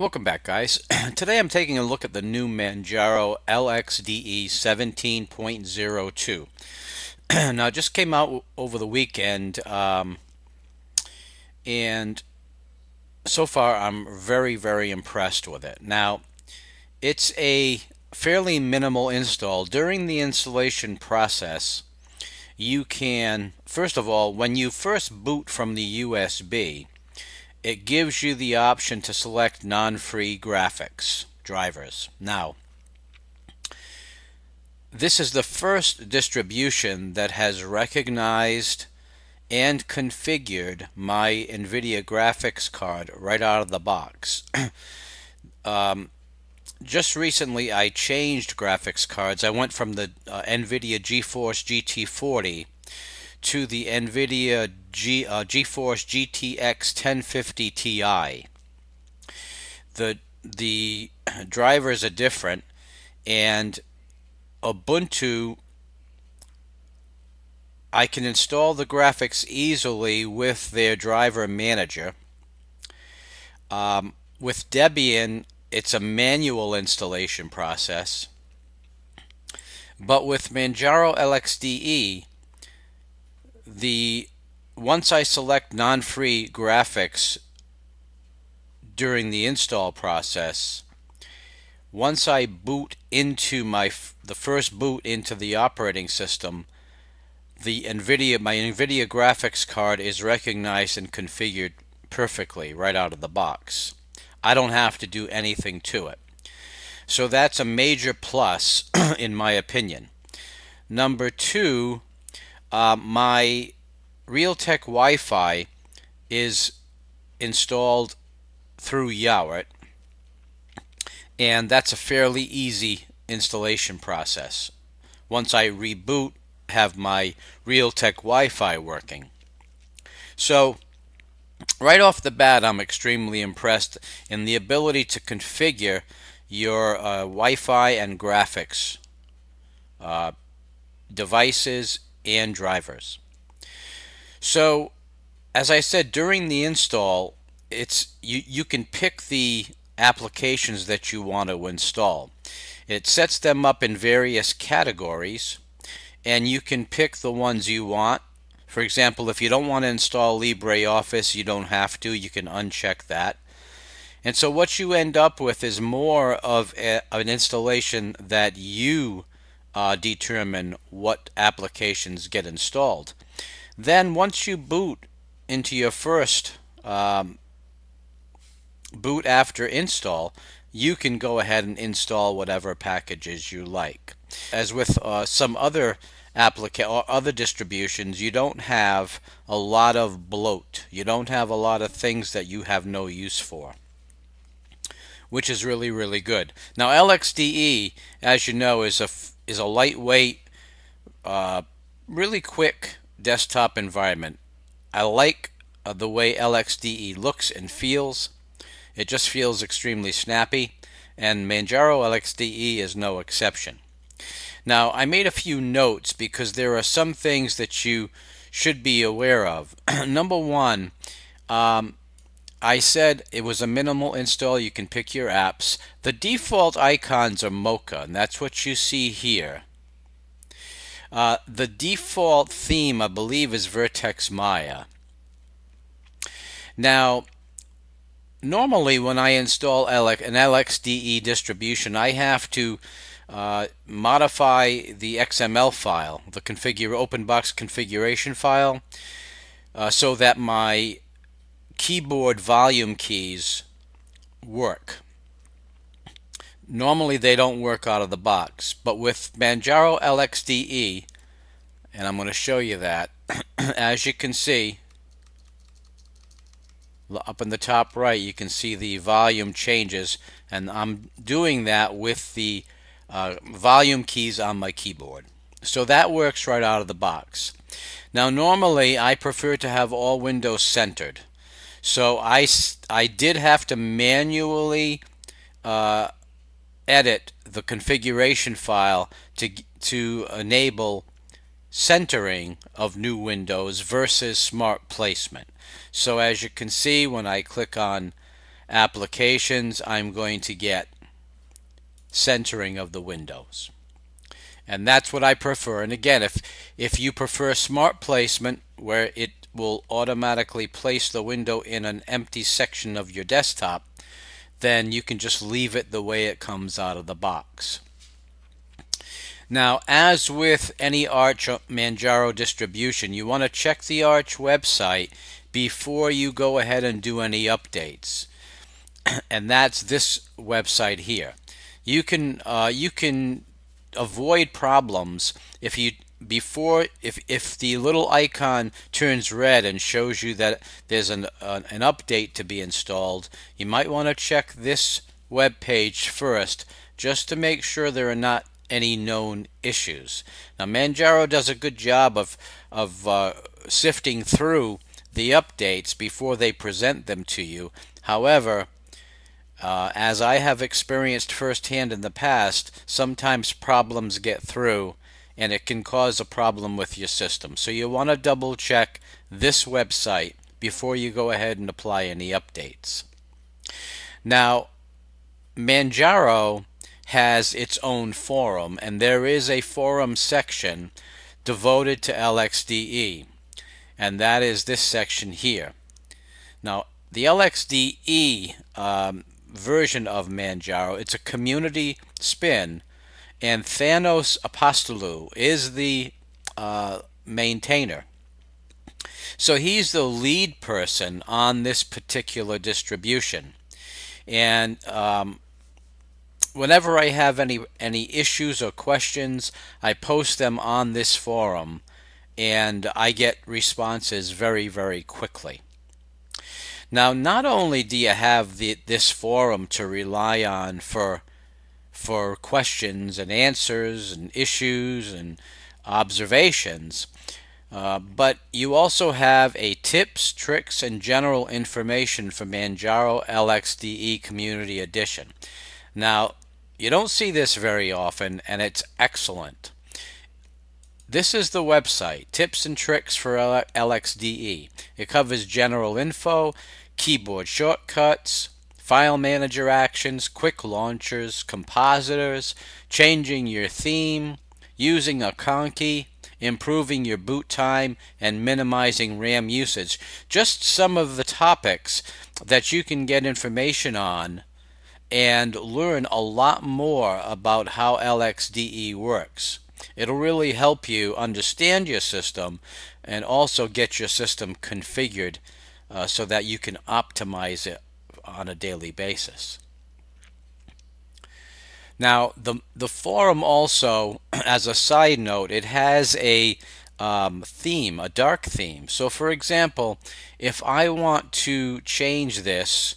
Welcome back guys. Today I'm taking a look at the new Manjaro LXDE 17.02. now just came out over the weekend um, and so far I'm very very impressed with it. Now it's a fairly minimal install. During the installation process you can first of all when you first boot from the USB it gives you the option to select non-free graphics drivers. Now, this is the first distribution that has recognized and configured my NVIDIA graphics card right out of the box. um, just recently I changed graphics cards. I went from the uh, NVIDIA GeForce GT40 to the NVIDIA G, uh, GeForce GTX 1050 Ti. The, the drivers are different, and Ubuntu, I can install the graphics easily with their driver manager. Um, with Debian, it's a manual installation process. But with Manjaro LXDE, the once I select non-free graphics during the install process, once I boot into my the first boot into the operating system, the NVIDIA my NVIDIA graphics card is recognized and configured perfectly right out of the box. I don't have to do anything to it. So that's a major plus in my opinion. Number two, uh, my Realtek Wi-Fi is installed through Yaourt and that's a fairly easy installation process. Once I reboot, have my Realtek Wi-Fi working. So right off the bat, I'm extremely impressed in the ability to configure your uh, Wi-Fi and graphics uh, devices and drivers. So, as I said during the install, it's you, you can pick the applications that you want to install. It sets them up in various categories and you can pick the ones you want. For example, if you don't want to install LibreOffice, you don't have to. You can uncheck that. And so what you end up with is more of a, an installation that you uh, determine what applications get installed. Then once you boot into your first um, boot after install, you can go ahead and install whatever packages you like. As with uh, some other applica or other distributions, you don't have a lot of bloat. You don't have a lot of things that you have no use for which is really really good. Now LXDE, as you know, is a is a lightweight, uh, really quick desktop environment. I like uh, the way LXDE looks and feels. It just feels extremely snappy, and Manjaro LXDE is no exception. Now, I made a few notes because there are some things that you should be aware of. Number one, um, I said it was a minimal install. You can pick your apps. The default icons are Moka, and that's what you see here. Uh, the default theme, I believe, is Vertex Maia. Now, normally when I install an LXDE distribution, I have to uh, modify the XML file, the configure OpenBox configuration file, uh, so that my keyboard volume keys work. Normally they don't work out of the box, but with Manjaro LXDE, and I'm going to show you that, as you can see, up in the top right you can see the volume changes and I'm doing that with the uh, volume keys on my keyboard. So that works right out of the box. Now normally I prefer to have all windows centered. So I, I did have to manually uh, edit the configuration file to, to enable centering of new windows versus smart placement. So as you can see when I click on applications, I'm going to get centering of the windows. And that's what I prefer. And again, if, if you prefer smart placement where it will automatically place the window in an empty section of your desktop, then you can just leave it the way it comes out of the box. Now, as with any Arch Manjaro distribution, you want to check the Arch website before you go ahead and do any updates. and that's this website here. You can uh, you can avoid problems if you before if if the little icon turns red and shows you that there's an uh, an update to be installed you might want to check this web page first just to make sure there are not any known issues. Now Manjaro does a good job of of uh, sifting through the updates before they present them to you. However uh, as I have experienced firsthand in the past, sometimes problems get through and it can cause a problem with your system. So you want to double check this website before you go ahead and apply any updates. Now, Manjaro has its own forum, and there is a forum section devoted to LXDE, and that is this section here. Now, the LXDE um, version of Manjaro. It's a community spin, and Thanos Apostolou is the uh, maintainer. So he's the lead person on this particular distribution. And um, whenever I have any any issues or questions, I post them on this forum, and I get responses very very quickly. Now, not only do you have the, this forum to rely on for for questions and answers and issues and observations, uh, but you also have a tips, tricks, and general information for Manjaro LXDE Community Edition. Now, you don't see this very often, and it's excellent. This is the website, Tips and Tricks for LXDE. It covers general info, keyboard shortcuts, file manager actions, quick launchers, compositors, changing your theme, using a conky, improving your boot time, and minimizing RAM usage. Just some of the topics that you can get information on and learn a lot more about how LXDE works. It'll really help you understand your system and also get your system configured uh, so that you can optimize it on a daily basis. Now, the, the forum also, as a side note, it has a um, theme, a dark theme. So, for example, if I want to change this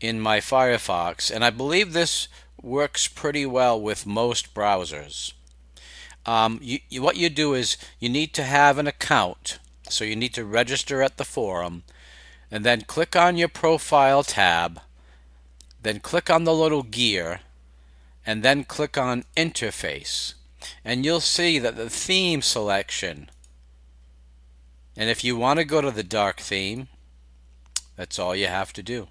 in my Firefox, and I believe this works pretty well with most browsers, um, you, you, what you do is you need to have an account. So you need to register at the forum and then click on your profile tab then click on the little gear and then click on interface. And you'll see that the theme selection and if you want to go to the dark theme that's all you have to do.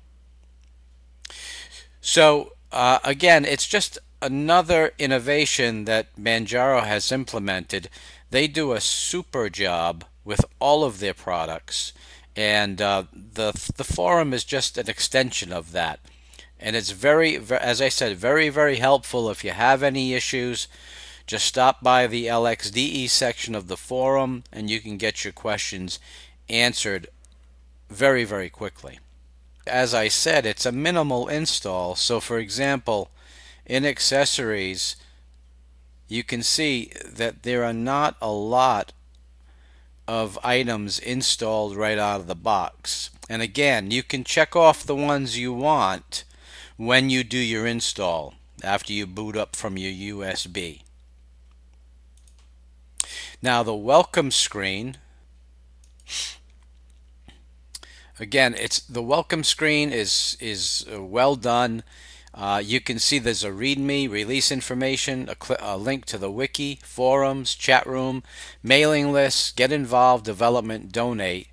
So uh, again it's just another innovation that Manjaro has implemented. They do a super job with all of their products and uh, the the forum is just an extension of that. And it's very as I said very very helpful if you have any issues. Just stop by the LXDE section of the forum and you can get your questions answered very very quickly. As I said it's a minimal install. So for example in accessories you can see that there are not a lot of items installed right out of the box. And again, you can check off the ones you want when you do your install after you boot up from your USB. Now the welcome screen again it's the welcome screen is is uh, well done uh, you can see there's a README, release information, a, a, link to the wiki, forums, chat room, mailing lists, get involved, development, donate.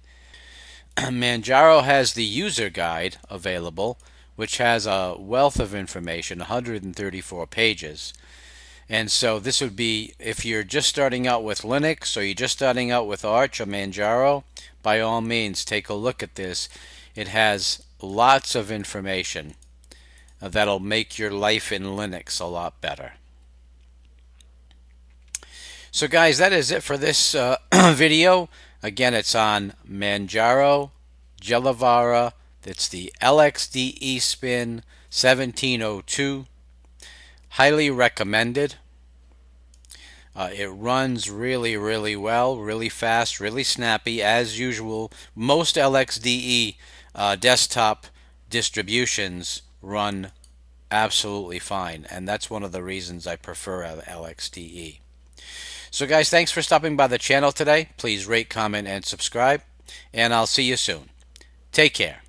Manjaro has the user guide available, which has a wealth of information, 134 pages. And so this would be, if you're just starting out with Linux or you're just starting out with Arch or Manjaro, by all means take a look at this. It has lots of information that'll make your life in Linux a lot better. So guys, that is it for this uh, video. Again, it's on Manjaro, Gellivara. It's the LXDE Spin 1702. Highly recommended. Uh, it runs really, really well, really fast, really snappy, as usual. Most LXDE uh, desktop distributions run absolutely fine, and that's one of the reasons I prefer LXDE. So guys, thanks for stopping by the channel today. Please rate, comment, and subscribe, and I'll see you soon. Take care.